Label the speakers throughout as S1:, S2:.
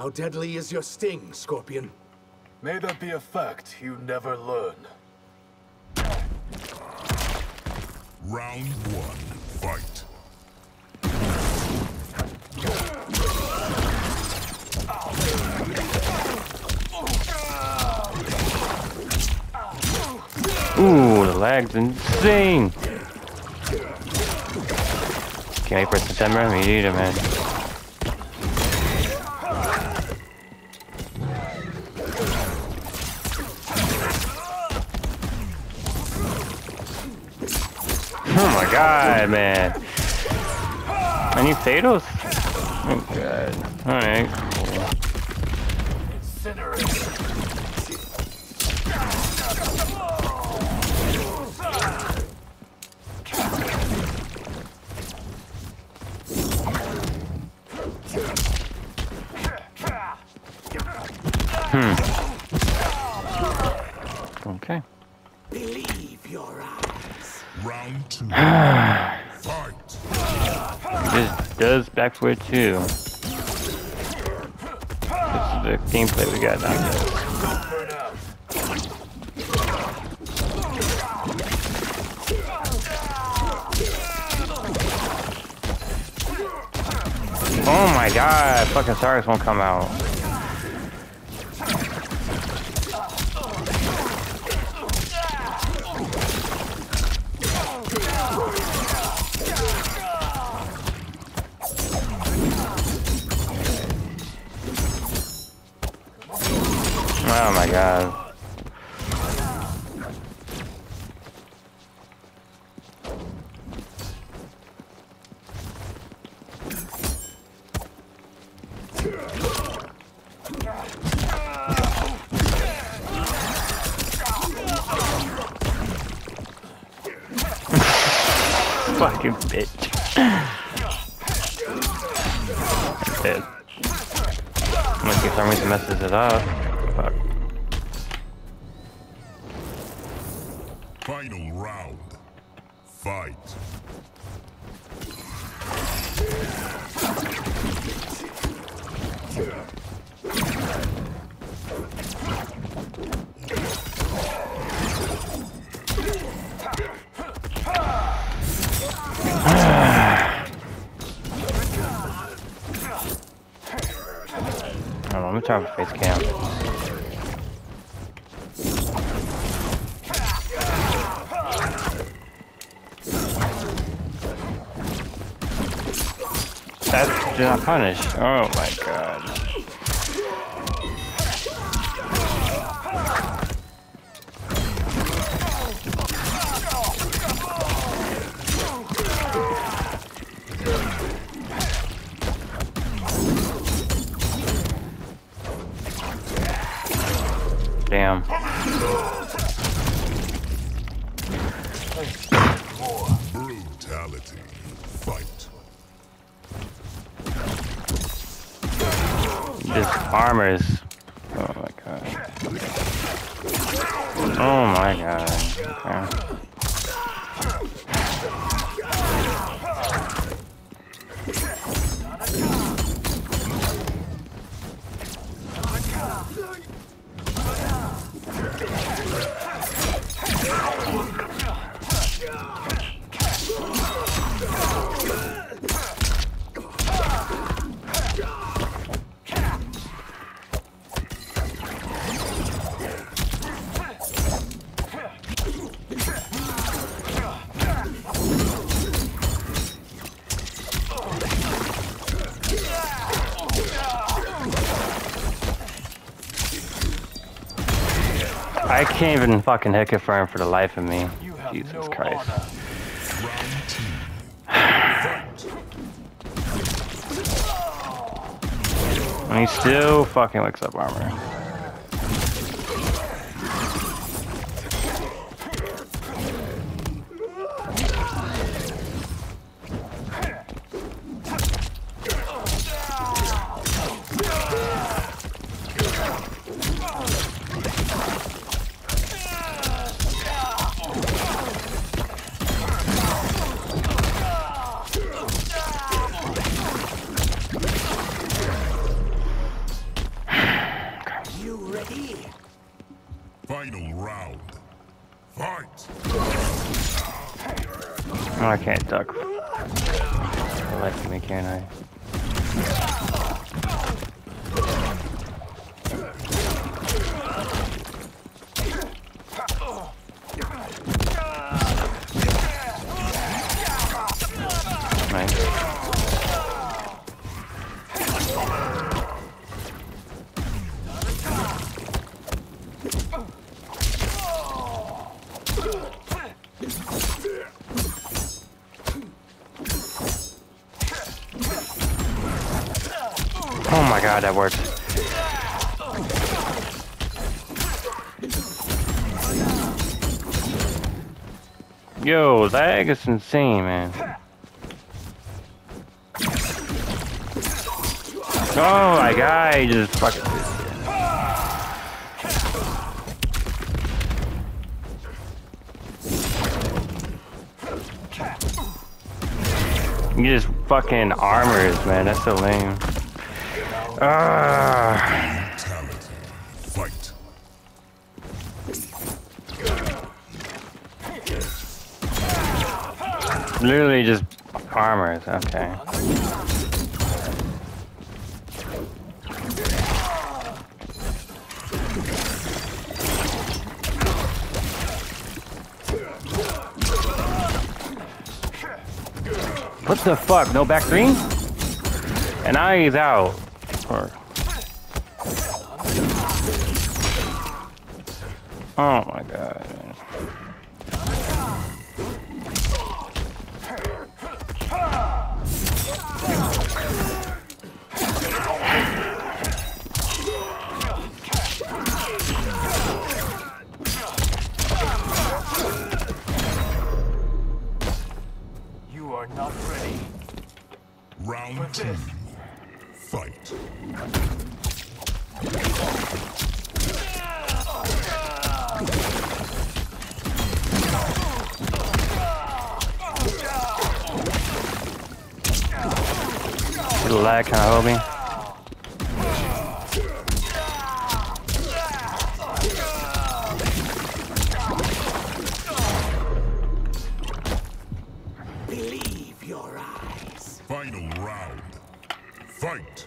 S1: How deadly is your sting, Scorpion?
S2: May that be a fact you never learn.
S3: Round one, fight.
S4: Ooh, the lag's insane. Can't wait for September. Me neither, man. Oh my god, man. I need fatals? Oh god. Alright, for too. This is the gameplay we got now. Oh my god, fucking Cyrax won't come out.
S3: Final round, fight.
S4: Let me try for face cam. Did not punish. Oh my god. Can't even fucking hit confirm for the life of me. Jesus
S2: no
S4: Christ.
S2: honor.
S3: Round two, fight.
S4: And he still fucking looks up armor. I can't duck. God, that worked. Yo, lag is insane, man. Oh my god, he just fucking. You just fucking armors, man. That's so lame. Ah. Literally just armors, okay. What the fuck? No back three? And now he's out. Oh my god. The lag kind of hold me.
S1: Believe your eyes.
S3: Final round. Fight.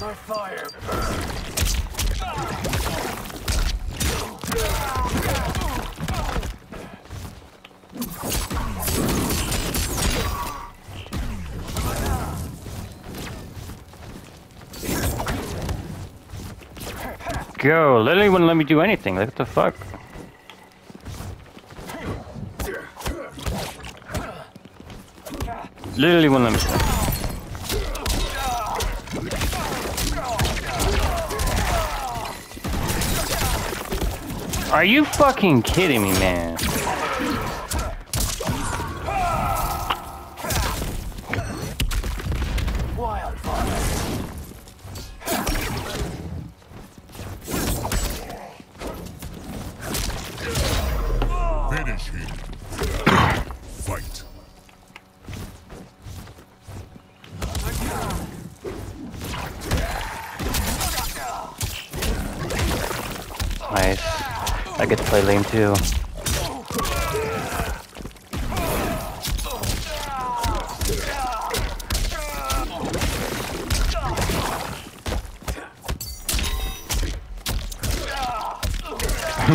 S2: My fire.
S4: Go, literally wouldn't let me do anything. Like, what the fuck? Literally wouldn't let me. Are you fucking kidding me, man? Play lane too.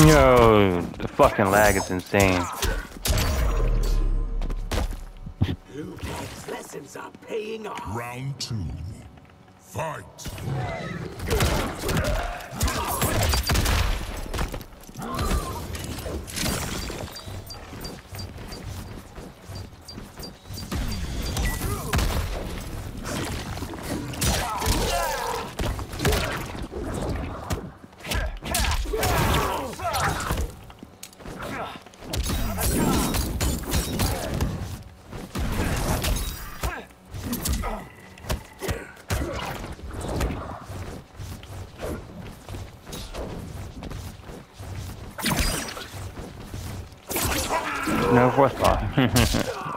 S4: Yo, the fucking lag is insane.
S1: Lessons are paying off.
S3: Round two. Fight.
S4: No ball. okay,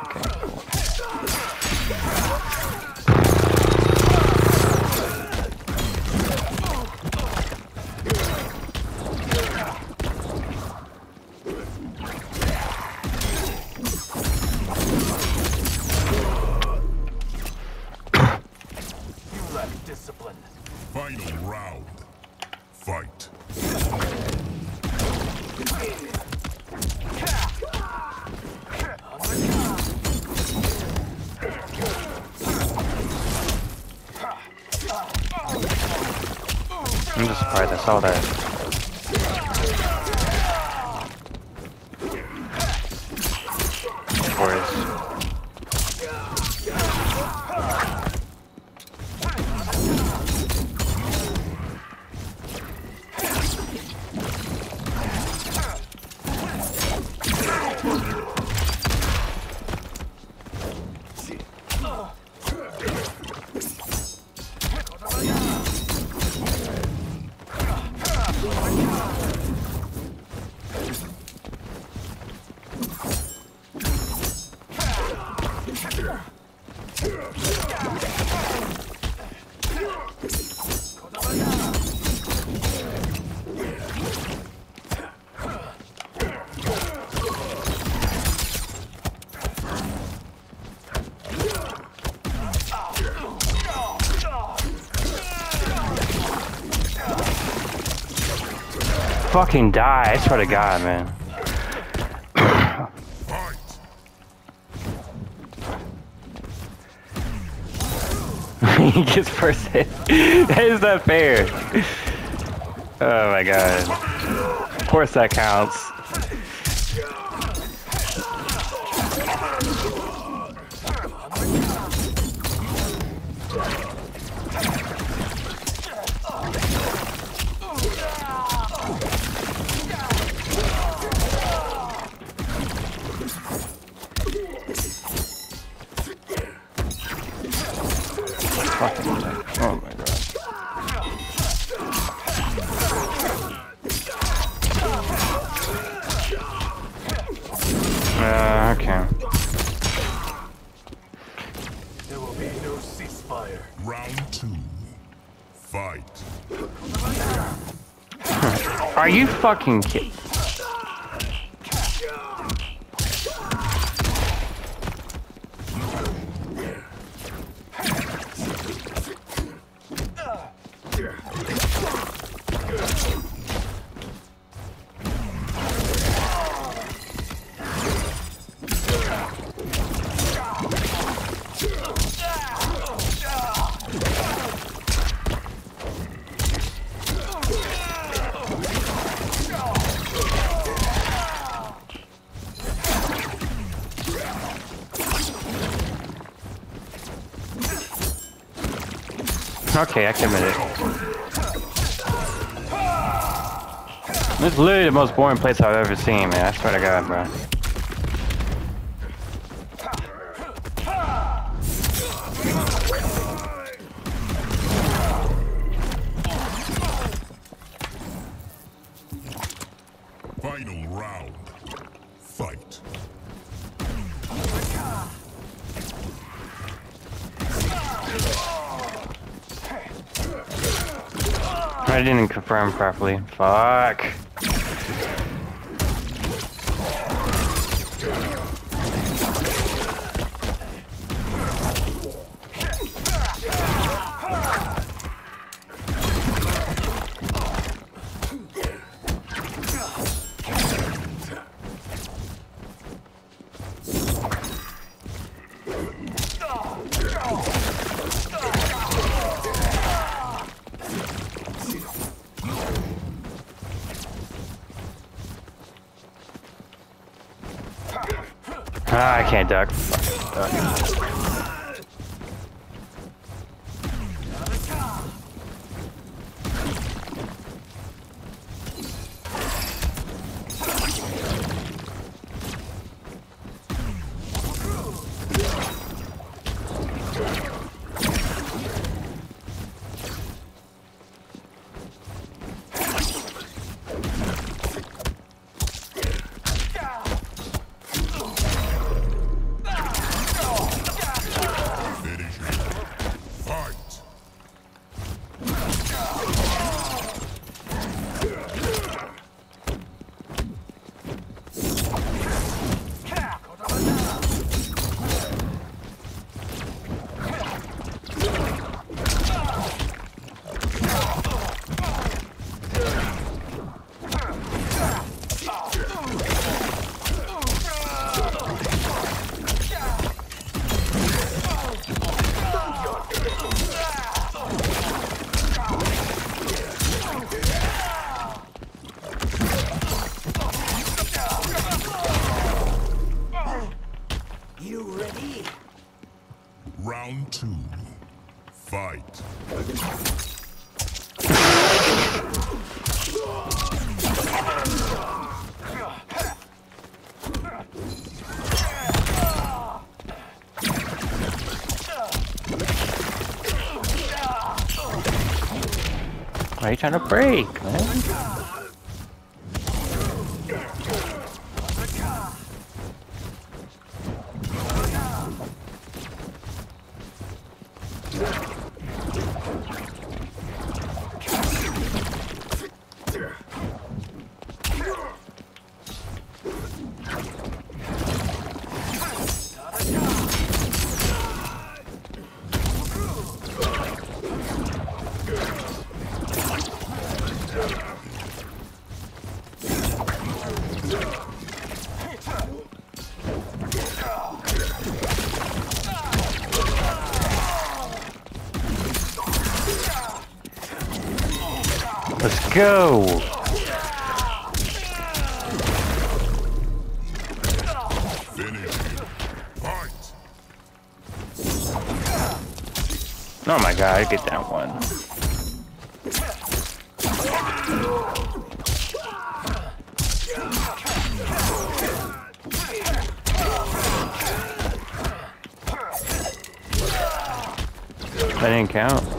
S4: Of Fucking die, I swear to God, man. He gets first hit. That is not fair. Oh my god. Of course that counts. Fucking kidding? Okay, I committed. This is literally the most boring place I've ever seen, man. I swear to God, bro. I didn't confirm properly. Fuck. Duck. Fuck. Duck. Why are you trying to break, man? Let's go! Oh my god, I get that one. That didn't count.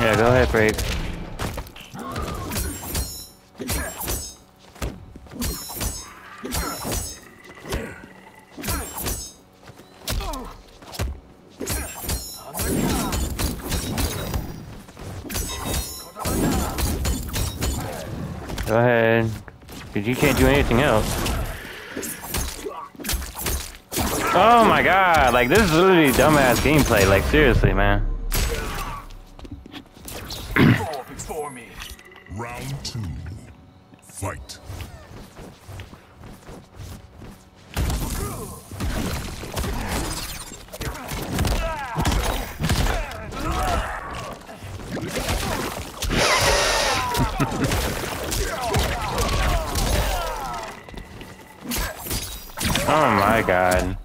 S4: Yeah, go ahead, Brave. Go ahead. Cause you can't do anything else. Oh my god, like this is literally dumbass gameplay, like seriously, man. God.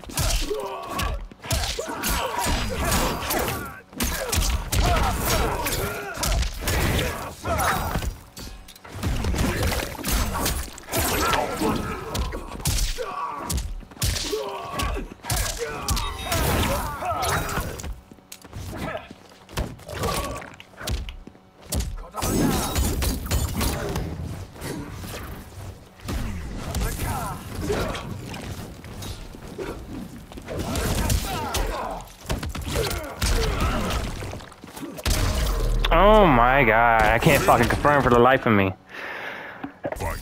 S4: Oh my god, I can't fucking confirm for the life of me.
S3: Fight.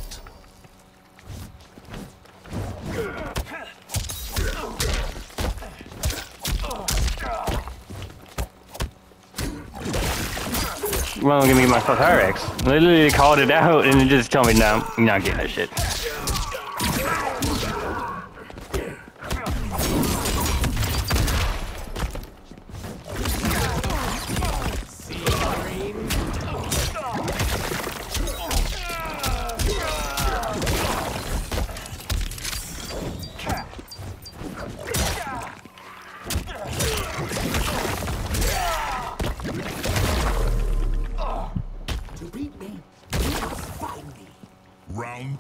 S4: Well, give me my fuck Rex. Literally called it out and then just told me, no, you're not getting that shit.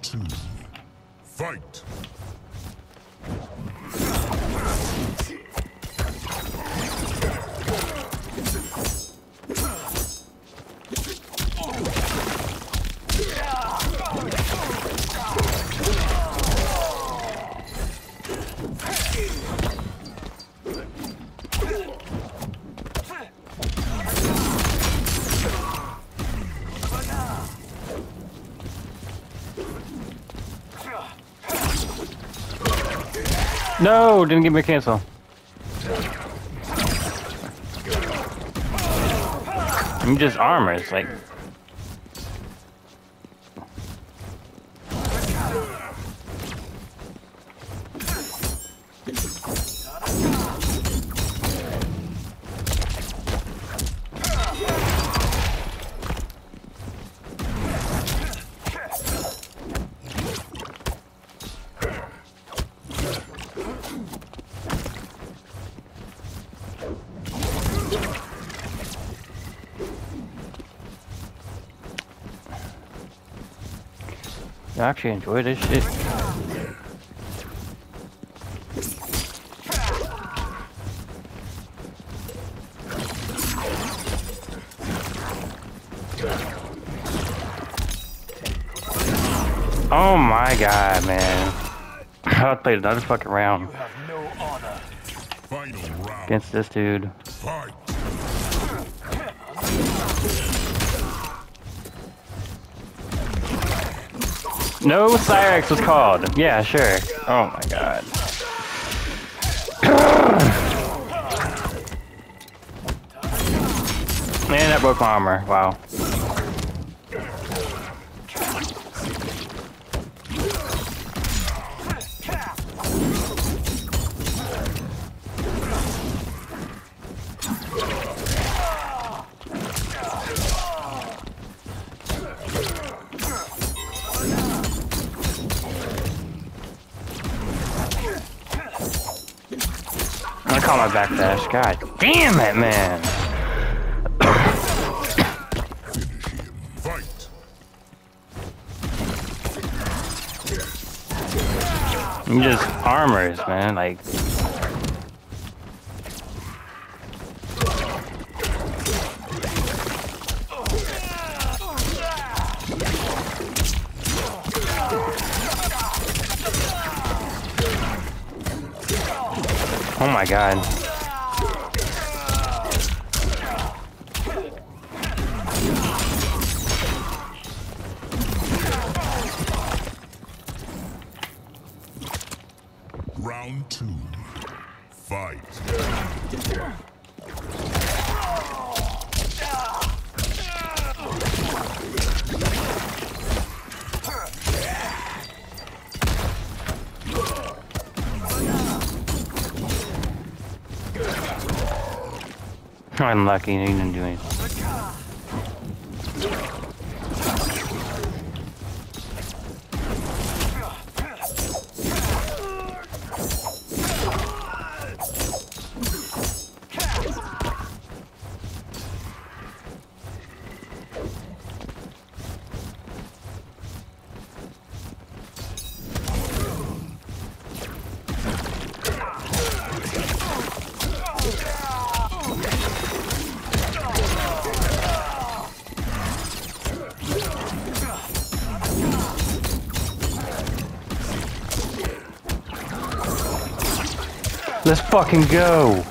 S3: Two. Fight.
S4: No, didn't give me a cancel. I'm just armor, it's like... actually enjoy this shit. Oh my god, man. I played another fucking round
S2: no
S3: round.
S4: against this dude. No, Cyrax was called. Yeah, sure. Oh my god. Man, that broke my armor. Wow. Call my backdash. God damn it, man.
S3: Finish him. Fight.
S4: You just armors, man. Like, my god.
S3: Round two. Fight.
S4: Unlucky, you didn't do anything. Let's fucking go.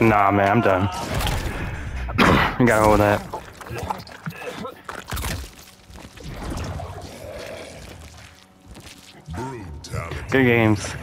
S4: Nah, man, I'm done. you gotta hold that. Good games.